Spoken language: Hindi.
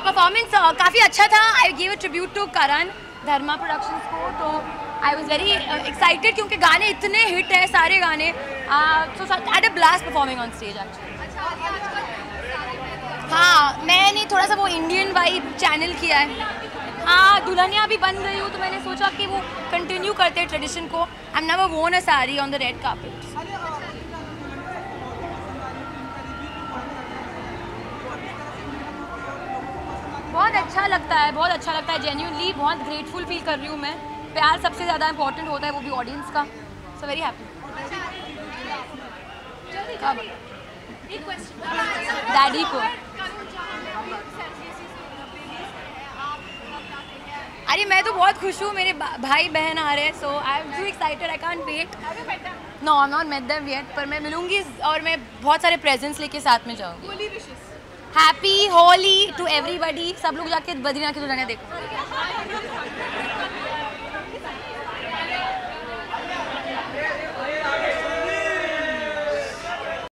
परफॉर्मेंस uh, काफ़ी अच्छा था। I give a tribute to Karan Dharma productions को तो आई वॉज़ वेरी एक्साइटेड क्योंकि गाने इतने हिट हैं सारे गाने। So at a blast performing on stage हाँ मैंने थोड़ा सा वो इंडियन वाइब चैनल किया है। हाँ दुल्हनिया भी बन गई हूँ तो मैंने सोचा कि वो कंटिन्यू करते हैं ट्रेडिशन को। I never won a sari on the red carpet बहुत अच्छा लगता है बहुत अच्छा लगता है जेन्यूनली बहुत ग्रेटफुल फील कर रही हूँ मैं। प्यार सबसे ज़्यादा इंपॉर्टेंट होता है वो भी ऑडियंस का। सो वेरी हैप्पी डैडी को। अरे मैं तो बहुत खुश हूँ मेरे भाई बहन आ रहे हैं so I am too excited I can't wait no I not met them yet पर मैं मिलूँगी और मैं बहुत सारे प्रेजेंट्स लेके साथ में जाऊँगी। हैप्पी होली टू एवरीबडी सब लोग जाके बद्रीनाथ की दुल्हनिया देखो।